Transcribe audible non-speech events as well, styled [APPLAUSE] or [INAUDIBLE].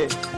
Yeah. [LAUGHS]